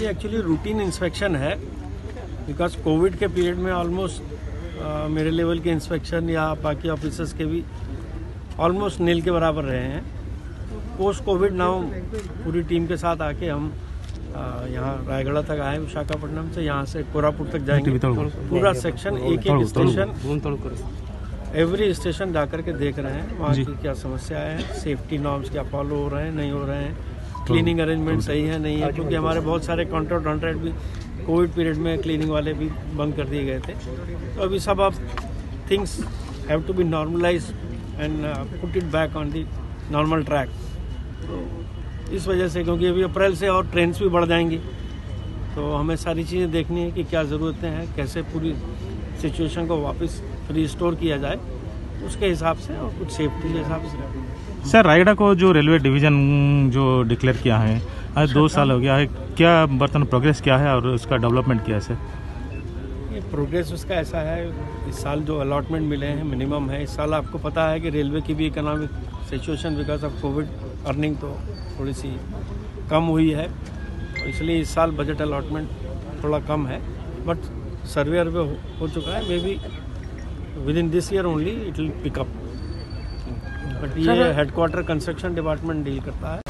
ये actually routine inspection है because Covid के पीरियड में ऑलमोस्ट मेरे लेवल के इंस्पेक्शन या बाकी ऑफिसर्स के भी ऑलमोस्ट नील के बराबर रहे हैं। पोस्ट कोविड नाउ पूरी टीम के साथ आके हम यहाँ रायगढ़ तक आए विशाखापट्टनम से यहाँ से कोरापुर तक जाएँगे। पूरा सेक्शन एक एक स्टेशन एवरी स्टेशन जा कर के देख रहे हैं वहाँ की क्या समस्याएँ हैं सेफ्टी नॉर्म्स क्या फॉलो हो रहे हैं नहीं हो रहे हैं। क्लीनिंग अरेंजमेंट सही है नहीं है क्योंकि हमारे बहुत सारे कॉन्ट्रैक्ट कॉन्ट्रैक्ट भी कोविड पीरियड में क्लीनिंग वाले भी बंद कर दिए गए थे। तो अभी सब अब things have to be normalize and put it back on the normal track तो इस वजह से क्योंकि अभी अप्रैल से और ट्रेन्स भी बढ़ जाएँगी तो हमें सारी चीज़ें देखनी है कि क्या ज़रूरतें हैं कैसे पूरी सिचुएशन को वापस रिस्टोर किया जाए। उसके हिसाब से और कुछ सेफ्टी के हिसाब से। सर रायगढ़ को जो रेलवे डिवीज़न जो डिक्लेयर किया है आज दो साल हो गया है क्या बर्तन प्रोग्रेस क्या है और उसका डेवलपमेंट क्या है सर? ये प्रोग्रेस उसका ऐसा है इस साल जो अलॉटमेंट मिले हैं मिनिमम है इस साल आपको पता है कि रेलवे की भी economic situation because of Covid earning तो थोड़ी सी कम हुई है इसलिए इस साल बजट अलाटमेंट थोड़ा कम है बट सर्वे अर्वे हो, हो चुका है maybe within this year only it will pick up but ये हेडक्वार्टर कंस्ट्रक्शन डिपार्टमेंट डील करता है।